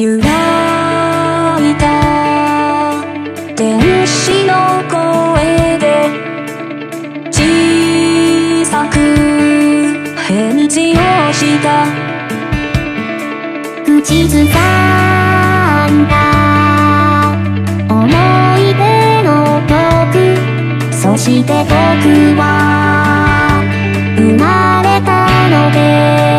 揺らいだ天使の声で小さく返事をした。口ずさんだ思い出の僕。そして僕は生まれたので。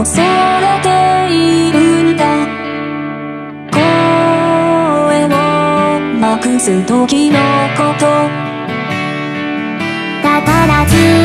恐れているんだ。声をまくす時のこと。だからず